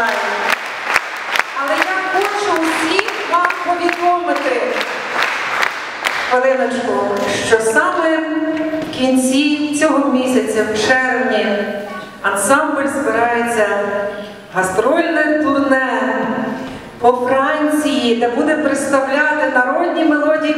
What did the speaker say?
Миколаївні. Але я хочу усім вам повідомити, хвилиночку, що саме в кінці цього місяця, в червні, ансамбль збирається гастрольне турне по Франції, де буде представляти народні мелодії.